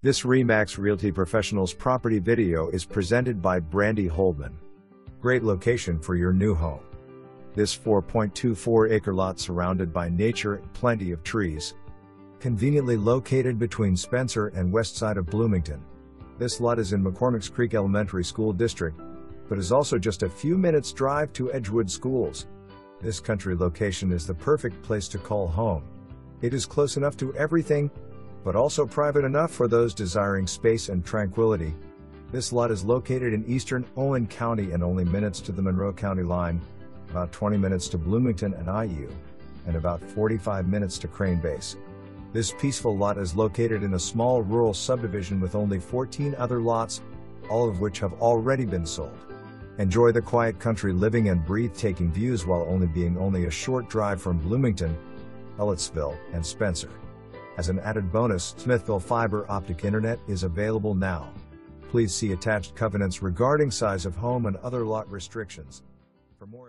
This REMAX Realty Professionals property video is presented by Brandy Holdeman. Great location for your new home. This 4.24 acre lot surrounded by nature and plenty of trees. Conveniently located between Spencer and west side of Bloomington. This lot is in McCormick's Creek Elementary School District, but is also just a few minutes drive to Edgewood Schools. This country location is the perfect place to call home. It is close enough to everything, but also private enough for those desiring space and tranquility. This lot is located in eastern Owen County and only minutes to the Monroe County line, about 20 minutes to Bloomington and IU, and about 45 minutes to Crane Base. This peaceful lot is located in a small rural subdivision with only 14 other lots, all of which have already been sold. Enjoy the quiet country living and breathtaking views while only being only a short drive from Bloomington, Ellettsville, and Spencer. As an added bonus, Smithville Fiber Optic Internet is available now. Please see attached covenants regarding size of home and other lot restrictions. For more